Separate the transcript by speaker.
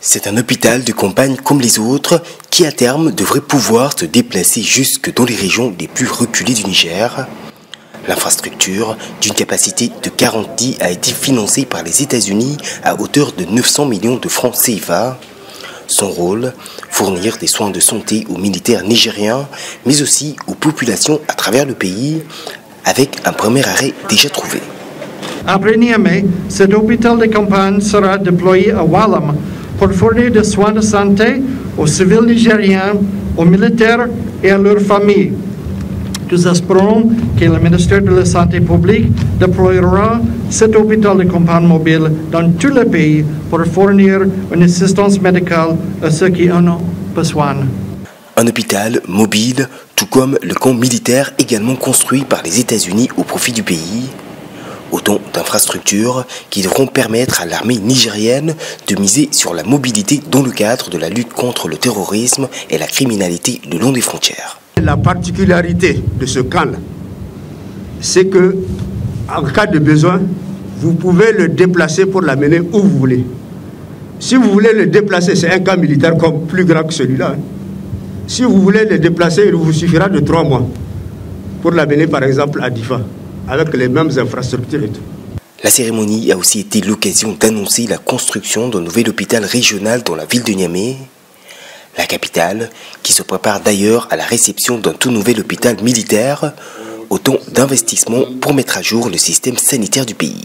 Speaker 1: C'est un hôpital de campagne comme les autres qui à terme devrait pouvoir se déplacer jusque dans les régions les plus reculées du Niger. L'infrastructure, d'une capacité de 40 lits, a été financée par les États-Unis à hauteur de 900 millions de francs CFA. Son rôle, fournir des soins de santé aux militaires nigériens, mais aussi aux populations à travers le pays, avec un premier arrêt déjà trouvé.
Speaker 2: Après Niamey, cet hôpital de campagne sera déployé à Wallam pour fournir des soins de santé aux civils nigériens, aux militaires et à leurs familles. Nous espérons que le ministère de la Santé publique déployera cet hôpital de campagne mobile dans tout le pays pour fournir une assistance médicale à ceux qui en ont besoin.
Speaker 1: Un hôpital mobile, tout comme le camp militaire également construit par les États-Unis au profit du pays. Autant d'infrastructures qui devront permettre à l'armée nigérienne de miser sur la mobilité dans le cadre de la lutte contre le terrorisme et la criminalité le long des frontières.
Speaker 3: La particularité de ce camp-là, c'est que en cas de besoin, vous pouvez le déplacer pour l'amener où vous voulez. Si vous voulez le déplacer, c'est un camp militaire comme plus grand que celui-là. Hein. Si vous voulez le déplacer, il vous suffira de trois mois pour l'amener par exemple à Difa, avec les mêmes infrastructures et tout.
Speaker 1: La cérémonie a aussi été l'occasion d'annoncer la construction d'un nouvel hôpital régional dans la ville de Niamey la capitale, qui se prépare d'ailleurs à la réception d'un tout nouvel hôpital militaire, autant d'investissements pour mettre à jour le système sanitaire du pays.